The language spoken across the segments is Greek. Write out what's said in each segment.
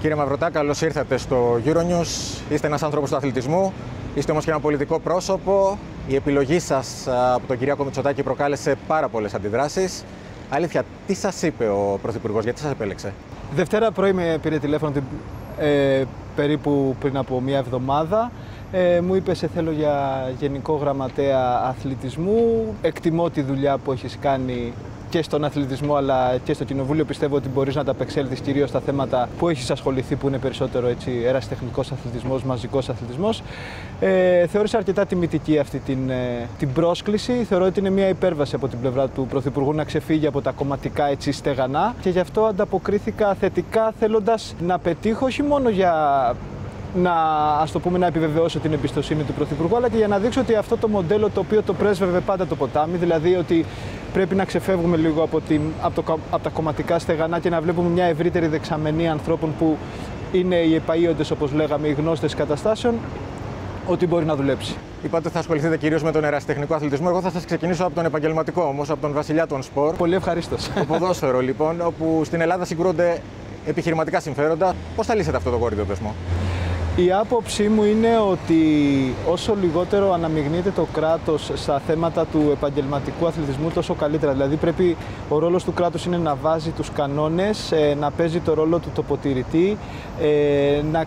Κύριε Μαυροτά, καλώς ήρθατε στο Euronews. Είστε ένας άνθρωπος του αθλητισμού, είστε όμως και ένα πολιτικό πρόσωπο. Η επιλογή σας από τον Κυριάκο Μητσοτάκη προκάλεσε πάρα πολλές αντιδράσεις. Αλήθεια, τι σας είπε ο Πρωθυπουργός, γιατί σας επέλεξε; Δευτέρα πρωί με πήρε τηλέφωνο ε, περίπου πριν από μία εβδομάδα. Ε, μου είπε σε θέλω για Γενικό Γραμματέα Αθλητισμού. Εκτιμώ τη δουλειά που έχεις κάνει και στον αθλητισμό αλλά και στο κοινοβούλιο πιστεύω ότι μπορείς να τα απεξέλθεις κυρίως στα θέματα που έχεις ασχοληθεί που είναι περισσότερο έτσι ερασιτεχνικός αθλητισμός, μαζικός αθλητισμός. Ε, θεώρησα αρκετά τιμητική αυτή την, ε, την πρόσκληση. Θεωρώ ότι είναι μια υπέρβαση από την πλευρά του Πρωθυπουργού να ξεφύγει από τα κομματικά έτσι στεγανά και γι' αυτό ανταποκρίθηκα θετικά θέλοντας να πετύχω όχι μόνο για να, ας το πούμε, να επιβεβαιώσω την εμπιστοσύνη του Πρωθυπουργού, αλλά και για να δείξω ότι αυτό το μοντέλο το οποίο το πρέσβευε πάντα το ποτάμι, δηλαδή ότι πρέπει να ξεφεύγουμε λίγο από, την, από, το, από τα κομματικά στεγανά και να βλέπουμε μια ευρύτερη δεξαμενή ανθρώπων που είναι οι επαΐοντες, όπως λέγαμε, οι γνώστες καταστάσεων, ότι μπορεί να δουλέψει. Είπατε ότι θα ασχοληθείτε κυρίως με τον ερασιτεχνικό αθλητισμό. Εγώ θα σας ξεκινήσω από τον επαγγελματικό όμως, από τον βασιλιά των σπορ. Πολύ ευχαρίστως. Το ποδόσφαιρο λοιπόν, όπου στην Ελλάδα συγκρούνται επιχειρηματικά συμφέροντα. Πώς θα λύσετε αυτό το κόρυδο δεσμό; Η άποψή μου είναι ότι όσο λιγότερο αναμειγνύεται το κράτος στα θέματα του επαγγελματικού αθλητισμού τόσο καλύτερα. Δηλαδή πρέπει ο ρόλος του κράτους είναι να βάζει τους κανόνες, ε, να παίζει το ρόλο του τοποτηρητή, ε, να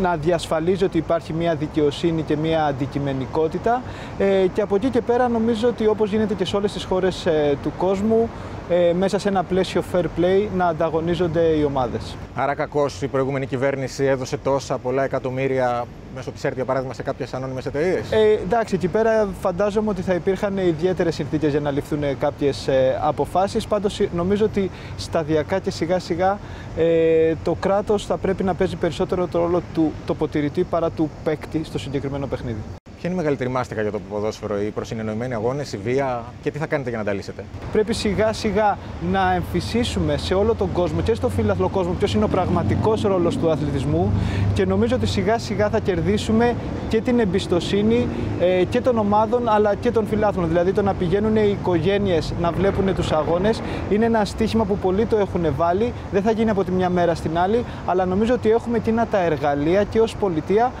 να διασφαλίζει ότι υπάρχει μια δικαιοσύνη και μια αντικειμενικότητα ε, και από εκεί και πέρα νομίζω ότι όπως γίνεται και σε όλες τις χώρες του κόσμου ε, μέσα σε ένα πλαίσιο fair play να ανταγωνίζονται οι ομάδες. Άρα, κακώς η προηγούμενη κυβέρνηση έδωσε τόσα πολλά εκατομμύρια μέσω της ΕΡΤ, για παράδειγμα, σε κάποιες ανώνυμες εταιρείες; Ε, εντάξει, εκεί πέρα φαντάζομαι ότι θα υπήρχαν ιδιαίτερες συνθήκες για να ληφθούν κάποιες αποφάσεις. Πάντως, νομίζω ότι σταδιακά και σιγά σιγά ε, το κράτος θα πρέπει να παίζει περισσότερο το ρόλο του τοποτηρητή παρά του παίκτη στο συγκεκριμένο παιχνίδι. Ποια είναι η μεγαλύτερη μάστιγα για το ποδόσφαιρο, οι προσυνεννοημένοι αγώνες, η βία και τι θα κάνετε για να τα λύσετε; Πρέπει σιγά σιγά να εμφυσίσουμε σε όλο τον κόσμο και στο φίλαθλο κόσμο ποιος είναι ο πραγματικός ρόλος του αθλητισμού και νομίζω ότι σιγά σιγά θα κερδίσουμε και την εμπιστοσύνη ε, και των ομάδων αλλά και των φιλάθλων. Δηλαδή το να πηγαίνουν οι οικογένειες να βλέπουν τους αγώνες είναι ένα στίχημα που πολλοί το έχουν βάλει. Δεν θα γίνει από τη μια μέρα στην άλλη, αλλά νομίζω ότι έχουμε εκείνα τα εργαλεία και ως πολιτεία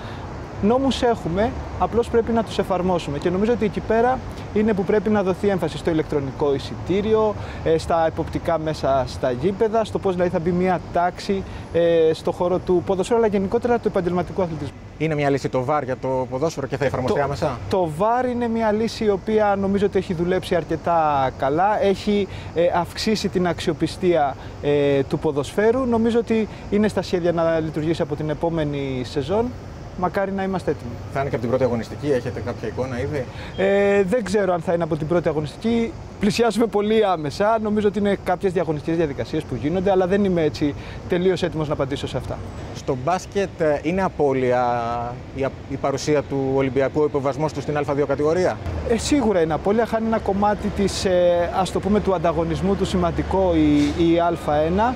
Νόμους έχουμε, απλώς πρέπει να τους εφαρμόσουμε. Και νομίζω ότι εκεί πέρα είναι που πρέπει να δοθεί έμφαση στο ηλεκτρονικό εισιτήριο, ε, στα εποπτικά μέσα στα γήπεδα, στο πώς δηλαδή θα μπει μια τάξη ε, στο χώρο του ποδοσφαίρου, αλλά γενικότερα του επαγγελματικού αθλητισμού. Είναι μια λύση το ΒΑΡ για το ποδόσφαιρο και θα εφαρμοστεί άμεσα; Το ΒΑΡ είναι μια λύση η οποία νομίζω ότι έχει δουλέψει αρκετά καλά. Έχει ε, αυξήσει την αξιοπιστία του ποδοσφαίρου. Νομίζω ότι είναι στα σχέδια να λειτουργήσει από την επόμενη σεζόν μακάρι να είμαστε έτοιμοι. Θα είναι και από την πρώτη αγωνιστική, έχετε κάποια εικόνα ήδη; Ε, δεν ξέρω αν θα είναι από την πρώτη αγωνιστική. Πλησιάζουμε πολύ άμεσα. Νομίζω ότι είναι κάποιες διαγωνιστικές διαδικασίες που γίνονται, αλλά δεν είμαι έτσι τελείως έτοιμος να απαντήσω σε αυτά. Στο μπάσκετ ε, είναι απώλεια η παρουσία του Ολυμπιακού υποβασμού του στην Α2 κατηγορία; Ε, σίγουρα είναι απώλεια. Χάνει ένα κομμάτι της, ε, ας το πούμε, του ανταγωνισμού του σημαντικό η, η Α1.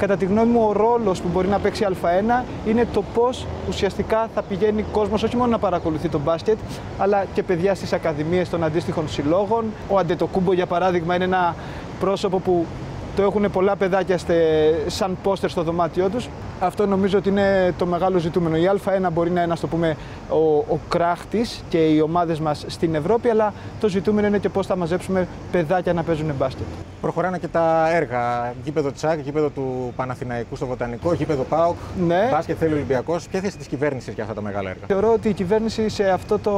Κατά τη γνώμη μου, ο ρόλος που μπορεί να παίξει Α1 είναι το πώς ουσιαστικά θα πηγαίνει κόσμος όχι μόνο να παρακολουθεί τον μπάσκετ, αλλά και παιδιά στις ακαδημίες των αντίστοιχων συλλόγων. Ο Αντετοκούμπο, για παράδειγμα, είναι ένα πρόσωπο που το έχουν πολλά παιδάκια σαν πόστερ στο δωμάτιό τους. Αυτό νομίζω ότι είναι το μεγάλο ζητούμενο. Η Α1 μπορεί να είναι, το πούμε, ο, ο κράχτης και οι ομάδες μας στην Ευρώπη, αλλά το ζητούμενο είναι και πώς θα μαζέψουμε παιδάκια να παίζουν μπάσκετ. Προχωράνε και τα έργα. Γήπεδο Τσάκ, γήπεδο του Παναθηναϊκού στο Βοτανικό, γήπεδο Πάοκ. Ναι. Μπάσκετ θέλει Ολυμπιακός. Ποια θέση της κυβέρνησης για αυτά τα μεγάλα έργα; Θεωρώ ότι η κυβέρνηση σε αυτό το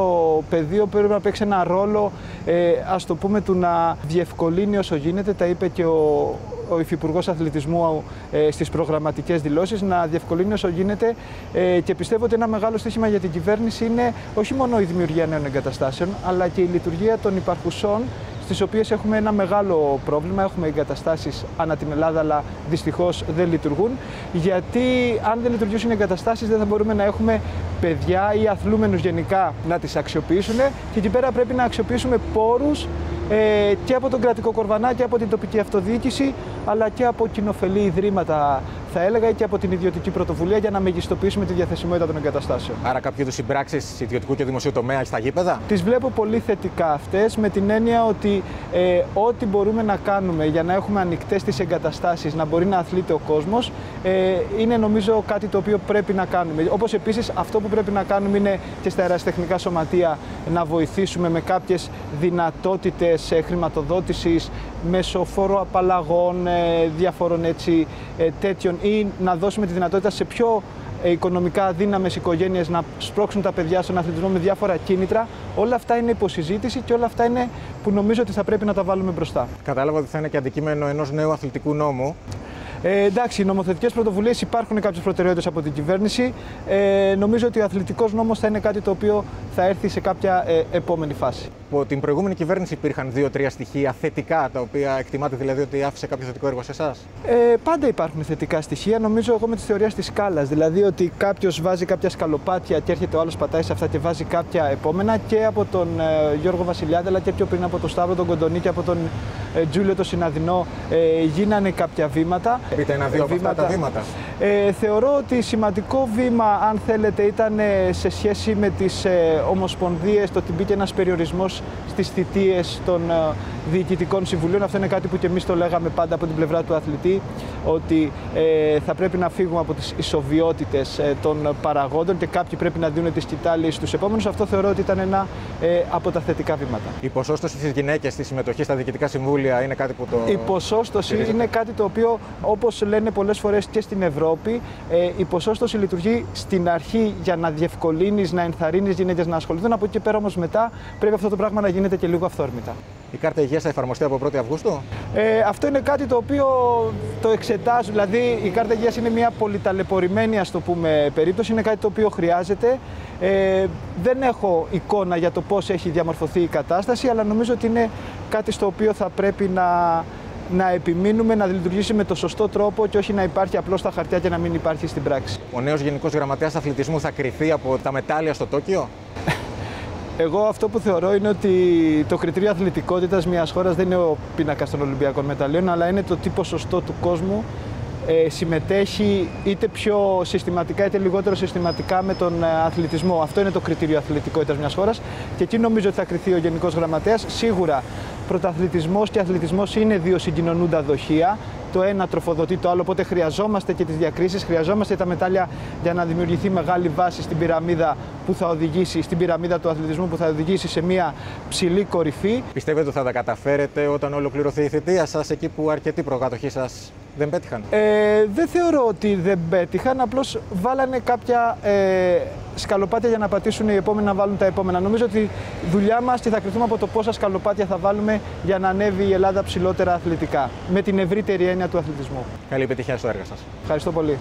πεδίο πρέπει να παίξει ένα ρόλο, ε, ας το πούμε, του να διευκολύνει όσο γίνεται. Τα είπε και ο, ο Υφυπουργός Αθλητισμού ε, στις προγραμματικές δηλώσεις να διευκολύνει όσο γίνεται ε, και πιστεύω ότι ένα μεγάλο στοίχημα για την κυβέρνηση είναι όχι μόνο η δημιουργία νέων εγκαταστάσεων, αλλά και η λειτουργία των υπαρχουσών στις οποίες έχουμε ένα μεγάλο πρόβλημα. Έχουμε εγκαταστάσεις ανά την Ελλάδα, αλλά δυστυχώς δεν λειτουργούν. Γιατί αν δεν λειτουργήσουν οι εγκαταστάσεις δεν θα μπορούμε να έχουμε παιδιά ή αθλούμενους γενικά να τις αξιοποιήσουν και εκεί πέρα πρέπει να αξιοποιήσουμε πόρους ε, και από τον κρατικό κορβανά και από την τοπική αυτοδιοίκηση αλλά και από κοινοφελή ιδρύματα θα έλεγα, και από την ιδιωτική πρωτοβουλία για να μεγιστοποιήσουμε τη διαθεσιμότητα των εγκαταστάσεων. Άρα, κάποιος είδους συμπράξεις ιδιωτικού και δημοσίου τομέα στα γήπεδα; Τις βλέπω πολύ θετικά αυτές, με την έννοια ότι ε, ό,τι μπορούμε να κάνουμε για να έχουμε ανοιχτές τις εγκαταστάσεις, να μπορεί να αθλείται ο κόσμος, ε, είναι νομίζω κάτι το οποίο πρέπει να κάνουμε. Όπως επίσης αυτό που πρέπει να κάνουμε είναι και στα αεραστεχνικά σωματεία να βοηθήσουμε με κάποιες δυνατότητες χρηματοδότησης μέσω φόρου απαλλαγών, ε, διάφορων έτσι, ε, τέτοιων ή να δώσουμε τη δυνατότητα σε πιο ε, οικονομικά αδύναμε οικογένειες να σπρώξουν τα παιδιά στον αθλητισμό με διάφορα κίνητρα. Όλα αυτά είναι υποσυζήτηση και όλα αυτά είναι που νομίζω ότι θα πρέπει να τα βάλουμε μπροστά. Κατάλαβα ότι θα είναι και αντικείμενο ενός νέου αθλητικού νόμου. Ε, εντάξει, οι νομοθετικές πρωτοβουλίες υπάρχουν κάποιες προτεραιότητες από την κυβέρνηση. Ε, νομίζω ότι ο αθλητικός νόμος θα είναι κάτι το οποίο θα έρθει σε κάποια ε, επόμενη φάση. Από την προηγούμενη κυβέρνηση υπήρχαν δύο-τρία στοιχεία θετικά, τα οποία εκτιμάτε δηλαδή ότι άφησε κάποιο θετικό έργο σε εσάς; Ε, πάντα υπάρχουν θετικά στοιχεία. Νομίζω εγώ με τη θεωρία της σκάλας. Δηλαδή ότι κάποιος βάζει κάποια σκαλοπάτια και έρχεται ο άλλος πατάει σε αυτά και βάζει κάποια επόμενα και από τον ε, Γιώργο Βασιλιάδη, αλλά και πιο πριν από τον Σταύρο τον Κοντονή και από τον ε, Τζούλιο το Συναδεινό ε, γίνανε κάποια βήματα. Πείτε ένα-δύο από αυτά τα βήματα. Ε, θεωρώ ότι σημαντικό βήμα, αν θέλετε, ήταν ε, σε σχέση με τις ε, ομοσπονδίες, το ότι μπήκε ένας περιορισμός στις θητείες των ε, διοικητικών συμβουλίων. Αυτό είναι κάτι που και εμείς το λέγαμε πάντα από την πλευρά του αθλητή, ότι ε, θα πρέπει να φύγουμε από τις ισοβιότητες ε, των παραγόντων και κάποιοι πρέπει να δίνουν τις κοιτάλεις στους επόμενους. Αυτό θεωρώ ότι ήταν ένα ε, από τα θετικά βήματα. Η ποσόστοση στις γυναίκες στη συμμετοχή στα διοικητικά συμβούλια είναι κάτι που το. Η ποσόστοση είναι κάτι το οποίο, όπως λένε πολλές φορές και στην Ευρώπη, ε, η ποσόστοση λειτουργεί στην αρχή για να διευκολύνεις, να ενθαρρύνεις γυναίκες να ασχοληθούν. Από εκεί πέρα όμως μετά πρέπει αυτό το πράγμα να γίνεται και λίγο αυθόρμητα. Η κάρτα υγείας θα εφαρμοστεί από 1η Αυγούστου; Ε, αυτό είναι κάτι το οποίο το εξετάζω. Δηλαδή, η κάρτα υγείας είναι μια πολυταλαιπωρημένη, ας το πούμε, περίπτωση. Είναι κάτι το οποίο χρειάζεται. Ε, δεν έχω εικόνα για το πώς έχει διαμορφωθεί η κατάσταση, αλλά νομίζω ότι είναι κάτι στο οποίο θα πρέπει να, να επιμείνουμε να λειτουργήσει με το σωστό τρόπο και όχι να υπάρχει απλώς στα χαρτιά και να μην υπάρχει στην πράξη. Ο νέος Γενικός Γραμματέας Αθλητισμού θα κρυθεί από τα μετάλλια στο Τόκιο; Εγώ αυτό που θεωρώ είναι ότι το κριτήριο αθλητικότητας μιας χώρας δεν είναι ο πίνακας των Ολυμπιακών μεταλλίων, αλλά είναι το τι ποσοστό του κόσμου ε, συμμετέχει είτε πιο συστηματικά είτε λιγότερο συστηματικά με τον ε, αθλητισμό. Αυτό είναι το κριτήριο αθλητικότητας μιας χώρας και εκεί νομίζω ότι θα κριθεί ο Γενικός Γραμματέας. Σίγουρα πρωταθλητισμό και αθλητισμός είναι δύο συγκοινωνούντα δοχεία. Το ένα τροφοδοτεί το άλλο, οπότε χρειαζόμαστε και τις διακρίσεις, χρειαζόμαστε τα μετάλλια για να δημιουργηθεί μεγάλη βάση στην πυραμίδα που θα οδηγήσει, στην πυραμίδα του αθλητισμού που θα οδηγήσει σε μια ψηλή κορυφή. Πιστεύετε ότι θα τα καταφέρετε όταν ολοκληρωθεί η θητεία σας εκεί που αρκετοί προκατοχοί σας δεν πέτυχαν; Ε, δεν θεωρώ ότι δεν πέτυχαν, απλώς βάλανε κάποια ε, σκαλοπάτια για να πατήσουν οι επόμενοι να βάλουν τα επόμενα. Νομίζω ότι η δουλειά μας και θα κρυθούμε από το πόσα σκαλοπάτια θα βάλουμε για να ανέβει η Ελλάδα ψηλότερα αθλητικά, με την ευρύτερη έννοια του αθλητισμού. Καλή επιτυχία στο έργο σας. Ευχαριστώ πολύ.